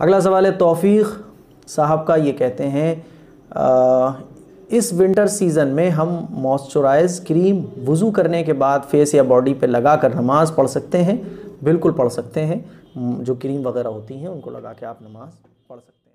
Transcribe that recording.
अगला सवाल है तौफीक साहब का ये कहते हैं आ, इस विंटर सीज़न में हम मॉइस्चराइज क्रीम वज़ू करने के बाद फेस या बॉडी पे लगा कर नमाज़ पढ़ सकते हैं बिल्कुल पढ़ सकते हैं जो क्रीम वगैरह होती हैं उनको लगा के आप नमाज़ पढ़ सकते हैं।